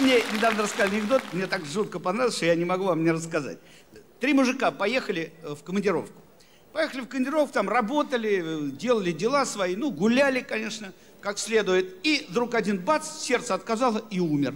Мне недавно рассказали анекдот, мне так жутко понравился, что я не могу вам не рассказать. Три мужика поехали э, в командировку. Поехали в командировку, там работали, э, делали дела свои, ну, гуляли, конечно, как следует. И вдруг один бац, сердце отказало и умер.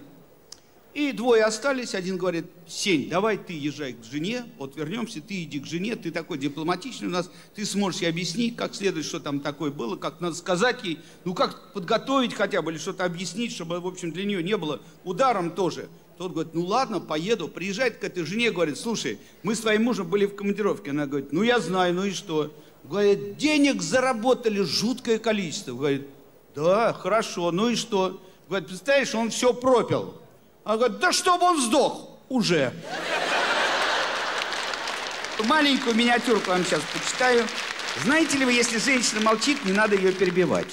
И двое остались, один говорит, Сень, давай ты езжай к жене, вот вернемся, ты иди к жене, ты такой дипломатичный у нас, ты сможешь ей объяснить, как следует, что там такое было, как надо сказать ей, ну как подготовить хотя бы, или что-то объяснить, чтобы, в общем, для нее не было ударом тоже. Тот говорит, ну ладно, поеду, приезжает к этой жене, говорит, слушай, мы с твоим мужем были в командировке. Она говорит, ну я знаю, ну и что? Говорит, денег заработали жуткое количество. Говорит, да, хорошо, ну и что? Говорит, представляешь, он все пропил. Она говорит, да чтобы он сдох уже. Маленькую миниатюрку вам сейчас почитаю. Знаете ли вы, если женщина молчит, не надо ее перебивать.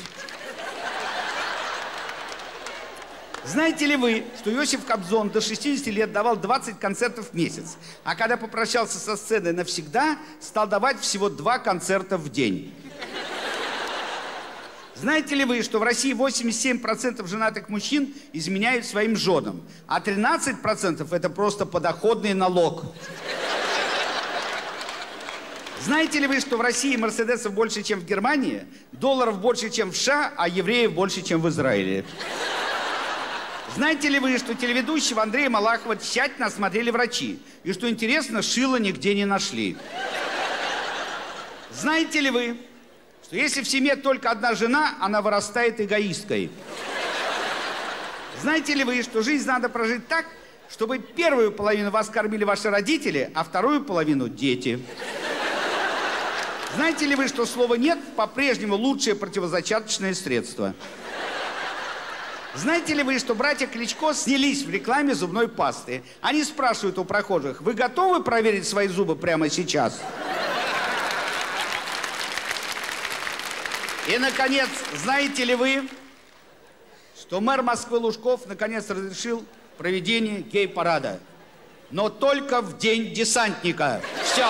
Знаете ли вы, что Иосиф Кобзон до 60 лет давал 20 концертов в месяц, а когда попрощался со сценой навсегда, стал давать всего два концерта в день? Знаете ли вы, что в России 87% женатых мужчин изменяют своим женам, а 13% это просто подоходный налог? Знаете ли вы, что в России мерседесов больше, чем в Германии, долларов больше, чем в США, а евреев больше, чем в Израиле? Знаете ли вы, что телеведущего Андрея Малахова тщательно осмотрели врачи, и что интересно, шило нигде не нашли? Знаете ли вы, что если в семье только одна жена, она вырастает эгоисткой. Знаете ли вы, что жизнь надо прожить так, чтобы первую половину вас кормили ваши родители, а вторую половину дети? Знаете ли вы, что слово «нет» по-прежнему лучшее противозачаточное средство? Знаете ли вы, что братья Кличко снялись в рекламе зубной пасты? Они спрашивают у прохожих, вы готовы проверить свои зубы прямо сейчас? И, наконец, знаете ли вы, что мэр Москвы Лужков наконец разрешил проведение гей-парада? Но только в день десантника. Все.